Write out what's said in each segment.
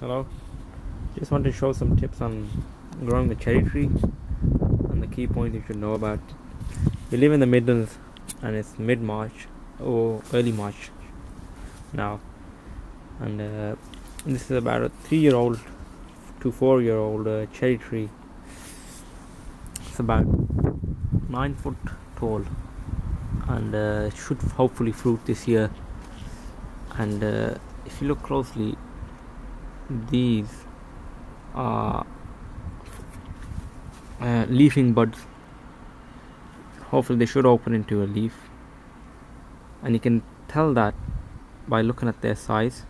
hello? Just want to show some tips on growing the cherry tree and the key points you should know about. We live in the Midlands and it's mid-March or early March now. And uh, this is about a three-year-old to four-year-old uh, cherry tree. It's about nine foot tall and uh, should hopefully fruit this year. And uh, if you look closely these are uh, leafing buds. Hopefully they should open into a leaf. And you can tell that by looking at their size.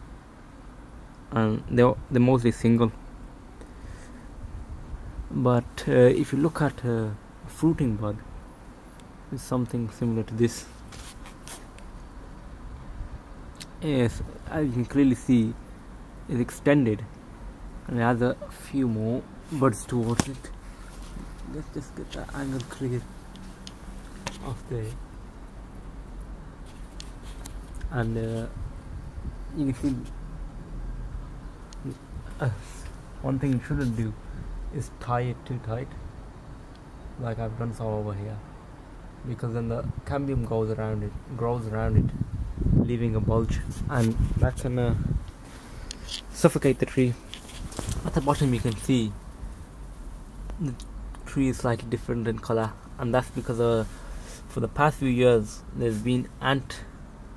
And they're, they're mostly single. But uh, if you look at a fruiting bud it's something similar to this. Yes as you can clearly see is extended. And has a few more buds towards it. Let's just get the angle clear of there. And uh, you can see uh, one thing you shouldn't do is tie it too tight like I've done so over here. Because then the cambium goes around it grows around it leaving a bulge. And that can uh, suffocate the tree. At the bottom you can see the tree is slightly different in color and that's because uh, for the past few years there's been ant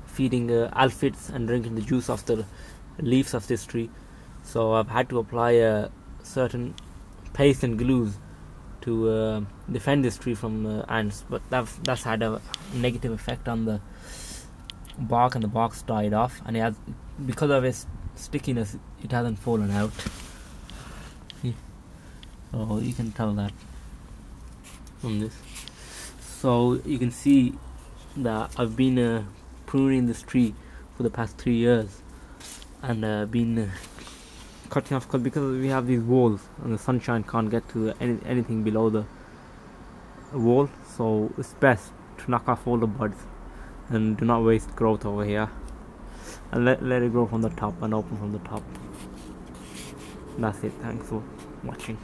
feeding uh, aphids and drinking the juice of the leaves of this tree. So I've had to apply a certain paste and glues to uh, defend this tree from uh, ants but that's that's had a negative effect on the bark and the bark's died off and it has because of its stickiness it hasn't fallen out. So you can tell that from this. So you can see that I've been uh, pruning this tree for the past three years and uh, been uh, cutting off because because we have these walls and the sunshine can't get to any, anything below the wall. So it's best to knock off all the buds and do not waste growth over here and let, let it grow from the top and open from the top. That's it. Thanks for watching